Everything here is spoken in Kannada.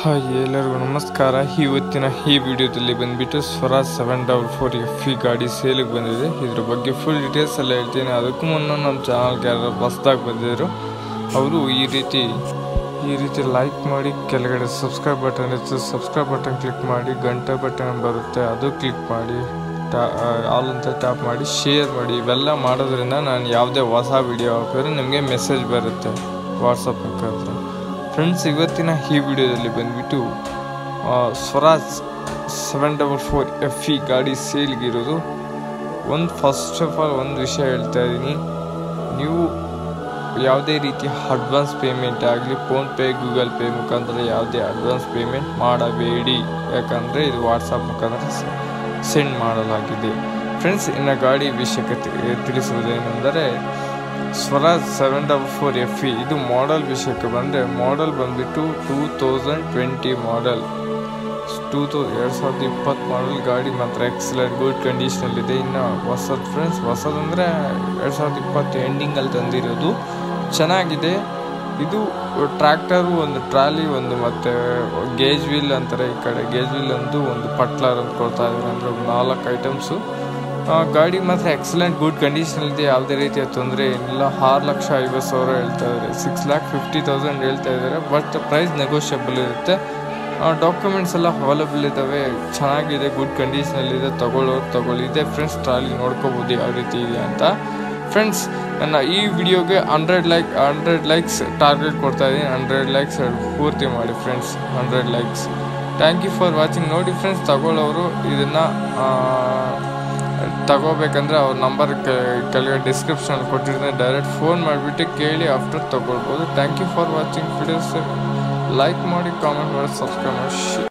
ಹಾಯ್ ಎಲ್ಲರಿಗೂ ನಮಸ್ಕಾರ. ಇವತ್ತಿನ ಈ ವಿಡಿಯೋದಲ್ಲಿ ಬಂದುಬಿಟ್ಟು Swaraj seven double four F E ಗಾಡಿ ಸೇಲಿಗೆ ಬಂದಿದೆ. ಇದ್ರ ಬಗ್ಗೆ ಫುಲ್ ಡೀಟೇಲ್ಸ್ ಎಲ್ಲ ಹೇಳ್ತೀನಿ. ಅದಕ್ಕೂ ಮುನ್ನ ನಮ್ಮ ಚಾನಲ್ಗೆ ಯಾರು ಹೊಸ್ದಾಗಿ ಬಂದಿದ್ದರು ಅವರು ಈ ರೀತಿ ಈ ರೀತಿ ಲೈಕ್ ಮಾಡಿ ಕೆಳಗಡೆ ಸಬ್ಸ್ಕ್ರೈಬ್ ಬಟನ್ ಇತ್ತು. ಸಬ್ಸ್ಕ್ರೈಬ್ ಬಟನ್ ಕ್ಲಿಕ್ ಮಾಡಿ, ಗಂಟೆ ಬಟನ್ ಬರುತ್ತೆ. ಅದು ಕ್ಲಿಕ್ ಮಾಡಿ ಟಾ ಆಲ್ ಅಂತ ಟ್ಯಾಪ್ ಮಾಡಿ ಶೇರ್ ಮಾಡಿ. ಇವೆಲ್ಲ ಮಾಡೋದ್ರಿಂದ ನಾನು ಯಾವುದೇ ಹೊಸ ವಿಡಿಯೋ ಹಾಕಿದ್ರೆ ನಿಮಗೆ ಮೆಸೇಜ್ ಬರುತ್ತೆ. ವಾಟ್ಸಪ್ ಮುಖಾಂತರ ಫ್ರೆಂಡ್ಸ್ ಇವತ್ತಿನ ಈ ವಿಡಿಯೋದಲ್ಲಿ ಬಂದ್ಬಿಟ್ಟು Swaraj seven double four F E ಗಾಡಿ ಸೇಲ್ಗಿರೋದು ಒಂದು ಫಸ್ಟ್ ಆಫ್ ಆಲ್ ಒಂದು ವಿಷಯ ಹೇಳ್ತಾ ಇದ್ದೀನಿ. ನೀವು ಯಾವುದೇ ರೀತಿ ಅಡ್ವಾನ್ಸ್ ಪೇಮೆಂಟ್ ಆಗಲಿ ಫೋನ್ಪೇ ಗೂಗಲ್ ಪೇ ಮುಖಾಂತರ ಯಾವುದೇ ಅಡ್ವಾನ್ಸ್ ಪೇಮೆಂಟ್ ಮಾಡಬೇಡಿ. ಯಾಕಂದರೆ ಇದು ವಾಟ್ಸಪ್ ಮುಖಾಂತರ ಸೆಂಡ್ ಮಾಡಲಾಗಿದೆ. ಫ್ರೆಂಡ್ಸ್ ಇನ್ನು ಗಾಡಿ ವಿಷಯಕ್ಕೆ ತಿಳಿಸುವುದೇನೆಂದರೆ Swaraj seven double four F E ಇದು ಮಾಡೆಲ್ ವಿಷಯಕ್ಕೆ ಬಂದರೆ ಮಾಡೆಲ್ ಬಂದ್ಬಿಟ್ಟು two thousand twenty model two ತೌ ಎರಡು ಸಾವಿರದ ಇಪ್ಪತ್ತು ಮಾಡಲ್ ಗಾಡಿ ಮಾತ್ರ ಎಕ್ಸಲೆಂಟ್ ಗುಡ್ ಕಂಡೀಷನಲ್ಲಿದೆ ಇನ್ನು ಹೊಸದು ಫ್ರೆಂಡ್ಸ್ ಹೊಸದಂದರೆ ಎರಡು ಸಾವಿರದ ಇಪ್ಪತ್ತು ಎಂಡಿಂಗಲ್ಲಿ ತಂದಿರೋದು. ಚೆನ್ನಾಗಿದೆ. ಇದು ಟ್ರ್ಯಾಕ್ಟರು ಒಂದು ಟ್ರಾಲಿ ಒಂದು ಮತ್ತು ಗೇಜ್ ವೀಲ್ ಅಂತಾರೆ ಈ ಕಡೆ. ಗೇಜ್ ವೀಲ್ ಅಂದು ಒಂದು ಪಟ್ಲರ್ ಅಂತ ಕೊಡ್ತಾ ಇದ್ದಾರೆ ಅಂದರೆ ನಾಲ್ಕು ಐಟಮ್ಸು ಗಾಡಿ ಮಾತ್ರ ಎಕ್ಸಲೆಂಟ್ ಗುಡ್ ಕಂಡೀಷನಲ್ಲಿದೆ ಯಾವುದೇ ರೀತಿಯ ತೊಂದರೆ ಏನಿಲ್ಲ. ಆರು ಲಕ್ಷ ಐವತ್ತು ಸಾವಿರ ಹೇಳ್ತಾ ಇದ್ದಾರೆ. ಸಿಕ್ಸ್ ಲ್ಯಾಕ್ ಫಿಫ್ಟಿ ತೌಸಂಡ್ ಹೇಳ್ತಾ ಇದ್ದಾರೆ. ಬಟ್ ಪ್ರೈಸ್ ನೆಗೋಷಿಯಬಲ್ ಇರುತ್ತೆ. ಡಾಕ್ಯುಮೆಂಟ್ಸ್ ಎಲ್ಲ ಅವೈಲಬಲ್ ಇದ್ದಾವೆ. ಚೆನ್ನಾಗಿದೆ ಗುಡ್ ಕಂಡೀಷನಲ್ಲಿದೆ ತಗೊಳ್ಳೋರು ತಗೊಳ್ಳಿ. ಇದೆ ಫ್ರೆಂಡ್ಸ್ ಟ್ರಾಲಿ ನೋಡ್ಕೋಬೋದು ಯಾವ ರೀತಿ ಇದೆ ಅಂತ. ಫ್ರೆಂಡ್ಸ್ ನನ್ನ ಈ ವಿಡಿಯೋಗೆ hundred like hundred likes target ಕೊಡ್ತಾ ಇದ್ದೀನಿ. ಹಂಡ್ರೆಡ್ ಲೈಕ್ಸ್ ಪೂರ್ತಿ ಮಾಡಿ friends hundred likes thank you for watching ನೋಡಿ ಫ್ರೆಂಡ್ಸ್ ತಗೊಳ್ಳೋರು ಇದನ್ನು ತಗೋಬೇಕಂದ್ರೆ ಅವ್ರ ನಂಬರ್ ಕೆಳಗೆ ಡಿಸ್ಕ್ರಿಪ್ಷನ್ ಕೊಟ್ಟಿರ್ತೀನಿ. ಡೈರೆಕ್ಟ್ ಫೋನ್ ಮಾಡಿಬಿಟ್ಟು ಕೇಳಿ ಆಫ್ಟರ್ ತಗೊಳ್ಬೋದು. Thank you for watching videos like ಮಾಡಿ ಕಾಮೆಂಟ್ ಮಾಡಿ ಸಬ್ಸ್ಕ್ರೈಬ್ ಮಾಡಿ.